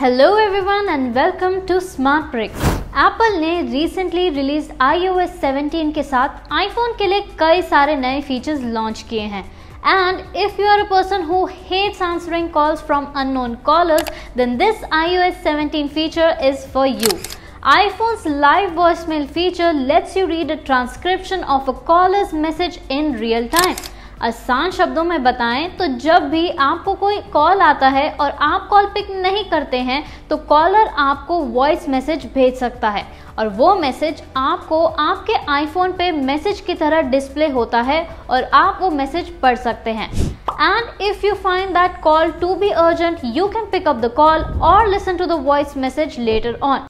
Hello everyone and welcome to smart bricks Apple ने recently release iOS 17 के साथ iPhone के लिए कई सारे नए फीचर्स लॉन्च किए हैं। And if you are a person who hates answering calls from unknown callers then this iOS 17 feature is for you iPhone's live voicemail feature lets you read a transcription of a caller's message in real time. आसान शब्दों में बताएँ तो जब भी आपको कोई call आता है और आप कॉल पिक नहीं करते हैं तो कॉलर आपको वॉइस मैसेज भेज सकता है। और वो मैसेज आपको आपके आईफोन पे मैसेज की तरह डिस्प्ले होता है और आप वो मैसेज पढ़ सकते हैं। And if you find that call to be urgent you can pick up the call or listen to the voice message later on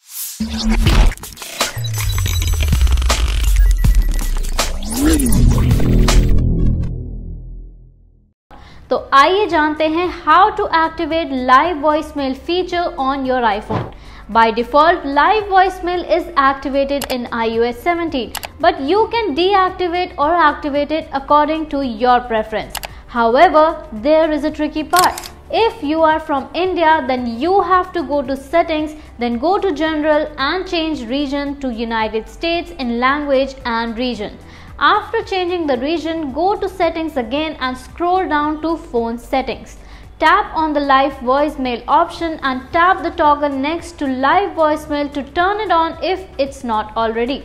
तो आइए जानते हैं how to activate live voice mail feature on your iPhone by default live voice mail is activated in I 17, but you can deactivate or activated according to your preference however there is a tricky part if you are from India then you have to go to settings then go to general and change region to United States in language and region After changing the region, go to settings again and scroll down to phone settings. Tap on the live voicemail option and tap the toggle next to live voicemail to turn it on if it's not already.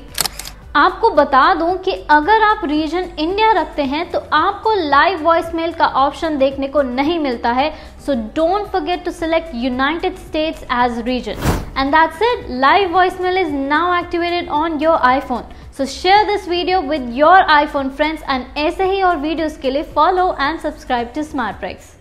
आपको बता दूँ कि अगर आप region India रखते हैं तो आपको लाइव वॉइसमेल का ऑप्शन देखने को नहीं मिलता है so don't forget to select United States as region and that's it live voicemail is now activated on your iPhone so share this video with your iPhone friends and ऐसे ही और videos के लिए follow and subscribe to smart breaks